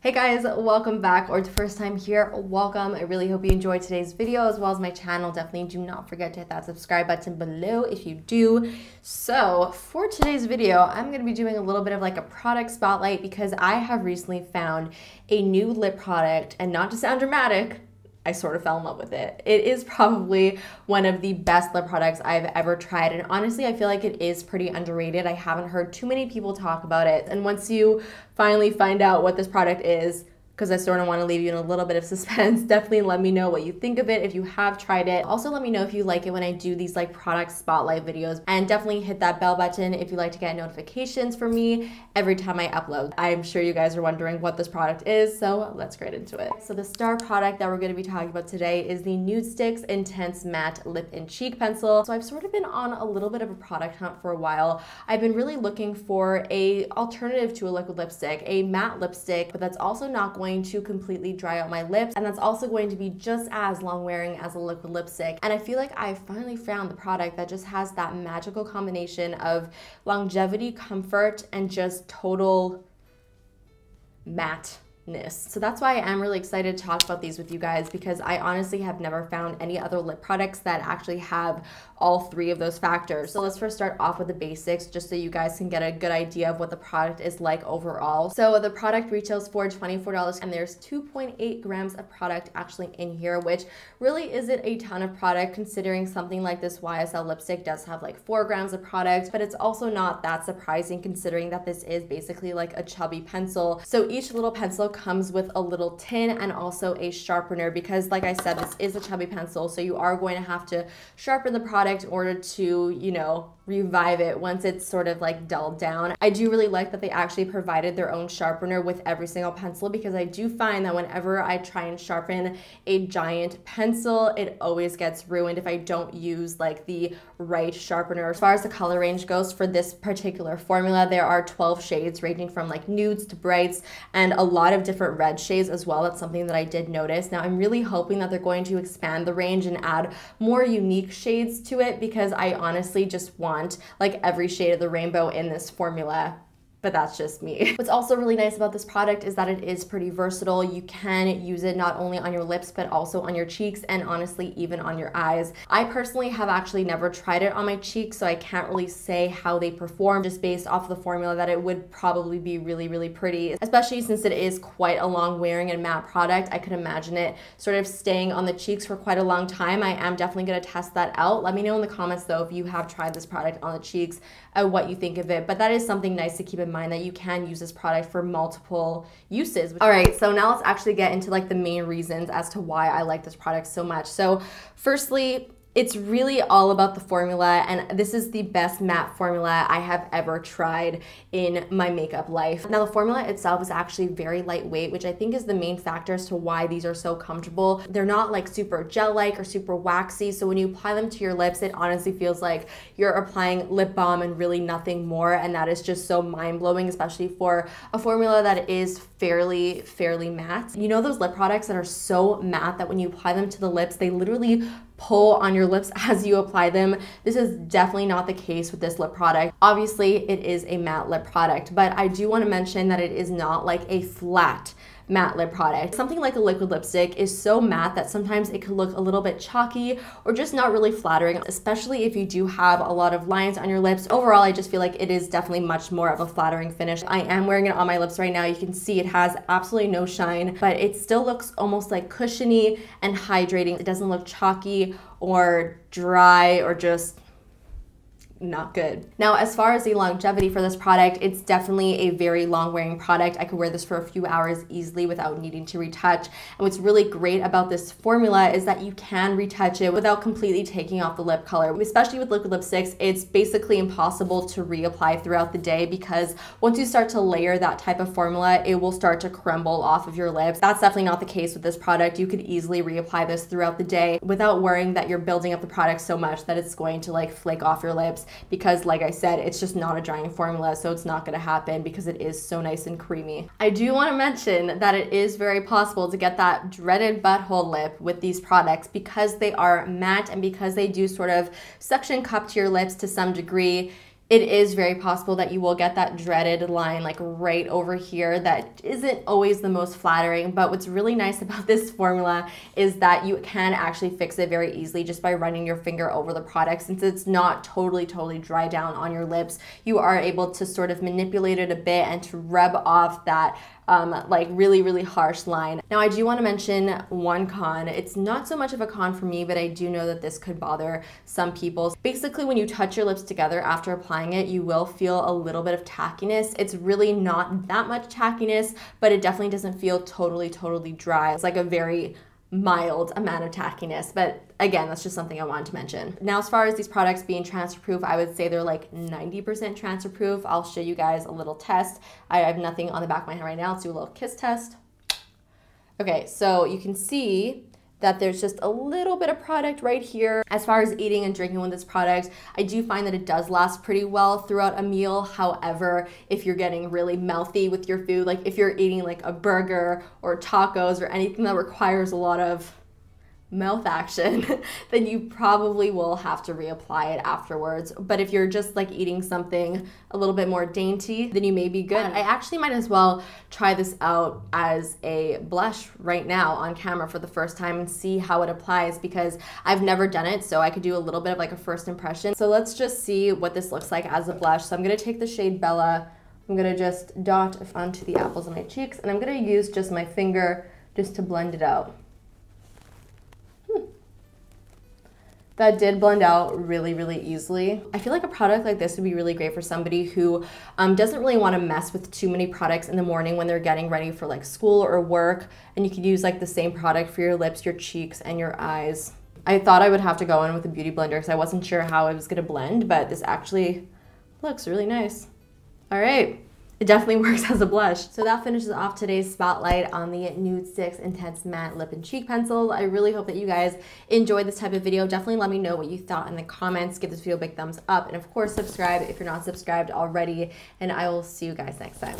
Hey guys, welcome back or the first time here, welcome. I really hope you enjoyed today's video as well as my channel. Definitely do not forget to hit that subscribe button below if you do. So for today's video, I'm to be doing a little bit of like a product spotlight because I have recently found a new lip product and not to sound dramatic, I sort of fell in love with it. It is probably one of the best lip products I've ever tried. And honestly, I feel like it is pretty underrated. I haven't heard too many people talk about it. And once you finally find out what this product is, because I sort of want to leave you in a little bit of suspense. Definitely let me know what you think of it if you have tried it. Also, let me know if you like it when I do these like product spotlight videos. And definitely hit that bell button if you like to get notifications from me every time I upload. I'm sure you guys are wondering what this product is, so let's get into it. So the star product that we're going to be talking about today is the Nudestix Intense Matte Lip and Cheek Pencil. So I've sort of been on a little bit of a product hunt for a while. I've been really looking for a alternative to a liquid lipstick, a matte lipstick, but that's also not going going to completely dry out my lips and that's also going to be just as long wearing as a liquid lipstick. And I feel like I finally found the product that just has that magical combination of longevity, comfort, and just total matte so that's why I am really excited to talk about these with you guys because I honestly have never found any other lip products that actually have all three of those factors. So let's first start off with the basics just so you guys can get a good idea of what the product is like overall. So the product retails for $24 and there's 2.8 grams of product actually in here, which really isn't a ton of product considering something like this YSL lipstick does have like four grams of product, but it's also not that surprising considering that this is basically like a chubby pencil. So each little pencil comes with a little tin and also a sharpener because like I said, this is a chubby pencil. So you are going to have to sharpen the product in order to, you know, revive it once it's sort of like dulled down. I do really like that they actually provided their own sharpener with every single pencil because I do find that whenever I try and sharpen a giant pencil, it always gets ruined if I don't use like the right sharpener. As far as the color range goes for this particular formula, there are 12 shades ranging from like nudes to brights and a lot of different red shades as well. That's something that I did notice. Now I'm really hoping that they're going to expand the range and add more unique shades to it because I honestly just want like every shade of the rainbow in this formula but that's just me. What's also really nice about this product is that it is pretty versatile. You can use it not only on your lips, but also on your cheeks and honestly, even on your eyes. I personally have actually never tried it on my cheeks, so I can't really say how they perform just based off of the formula that it would probably be really, really pretty, especially since it is quite a long wearing and matte product. I could imagine it sort of staying on the cheeks for quite a long time. I am definitely gonna test that out. Let me know in the comments though if you have tried this product on the cheeks, uh, what you think of it, but that is something nice to keep in in mind that you can use this product for multiple uses. All right, so now let's actually get into like the main reasons as to why I like this product so much. So firstly, it's really all about the formula, and this is the best matte formula I have ever tried in my makeup life. Now, the formula itself is actually very lightweight, which I think is the main factor as to why these are so comfortable. They're not like super gel-like or super waxy, so when you apply them to your lips, it honestly feels like you're applying lip balm and really nothing more, and that is just so mind-blowing, especially for a formula that is fairly, fairly matte. You know those lip products that are so matte that when you apply them to the lips, they literally pull on your lips as you apply them. This is definitely not the case with this lip product. Obviously, it is a matte lip product, but I do want to mention that it is not like a flat matte lip product. Something like a liquid lipstick is so matte that sometimes it could look a little bit chalky or just not really flattering, especially if you do have a lot of lines on your lips. Overall, I just feel like it is definitely much more of a flattering finish. I am wearing it on my lips right now. You can see it has absolutely no shine, but it still looks almost like cushiony and hydrating. It doesn't look chalky or dry or just not good. Now, as far as the longevity for this product, it's definitely a very long wearing product. I could wear this for a few hours easily without needing to retouch. And what's really great about this formula is that you can retouch it without completely taking off the lip color. Especially with liquid lipsticks, it's basically impossible to reapply throughout the day because once you start to layer that type of formula, it will start to crumble off of your lips. That's definitely not the case with this product. You could easily reapply this throughout the day without worrying that you're building up the product so much that it's going to like flake off your lips because like I said, it's just not a drying formula, so it's not gonna happen because it is so nice and creamy. I do wanna mention that it is very possible to get that dreaded butthole lip with these products because they are matte and because they do sort of suction cup to your lips to some degree it is very possible that you will get that dreaded line like right over here that isn't always the most flattering but what's really nice about this formula is that you can actually fix it very easily just by running your finger over the product. Since it's not totally totally dry down on your lips you are able to sort of manipulate it a bit and to rub off that um, like really, really harsh line. Now, I do want to mention one con. It's not so much of a con for me, but I do know that this could bother some people. Basically, when you touch your lips together after applying it, you will feel a little bit of tackiness. It's really not that much tackiness, but it definitely doesn't feel totally, totally dry. It's like a very mild amount of tackiness, but again, that's just something I wanted to mention. Now, as far as these products being transfer proof, I would say they're like 90% transfer proof. I'll show you guys a little test. I have nothing on the back of my hand right now. Let's do a little kiss test. Okay, so you can see that there's just a little bit of product right here. As far as eating and drinking with this product, I do find that it does last pretty well throughout a meal. However, if you're getting really mouthy with your food, like if you're eating like a burger or tacos or anything that requires a lot of mouth action, then you probably will have to reapply it afterwards. But if you're just like eating something a little bit more dainty, then you may be good. I actually might as well try this out as a blush right now on camera for the first time and see how it applies because I've never done it. So I could do a little bit of like a first impression. So let's just see what this looks like as a blush. So I'm gonna take the shade Bella. I'm gonna just dot onto the apples of my cheeks and I'm gonna use just my finger just to blend it out. That did blend out really, really easily. I feel like a product like this would be really great for somebody who um, doesn't really want to mess with too many products in the morning when they're getting ready for like school or work. And you could use like the same product for your lips, your cheeks, and your eyes. I thought I would have to go in with a beauty blender because I wasn't sure how it was going to blend, but this actually looks really nice. All right it definitely works as a blush. So that finishes off today's spotlight on the Nudestix Intense Matte Lip and Cheek Pencils. I really hope that you guys enjoyed this type of video. Definitely let me know what you thought in the comments. Give this video a big thumbs up. And of course, subscribe if you're not subscribed already. And I will see you guys next time.